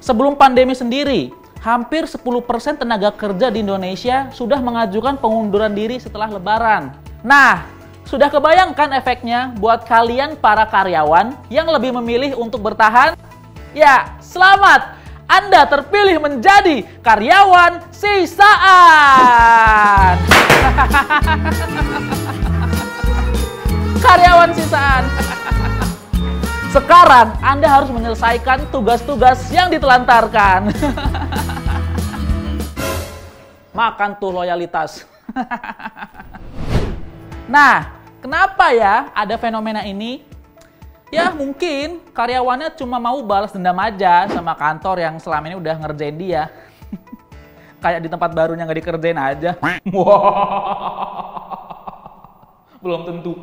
Sebelum pandemi sendiri, hampir 10% tenaga kerja di Indonesia sudah mengajukan pengunduran diri setelah lebaran. Nah, sudah kebayangkan efeknya buat kalian para karyawan yang lebih memilih untuk bertahan? Ya, selamat! Anda terpilih menjadi karyawan sisaan. karyawan sisaan. Sekarang Anda harus menyelesaikan tugas-tugas yang ditelantarkan. Makan tuh loyalitas. nah, kenapa ya ada fenomena ini? Ya mungkin karyawannya cuma mau balas dendam aja sama kantor yang selama ini udah ngerjain dia. Kayak di tempat barunya nggak dikerjain aja. Belum tentu.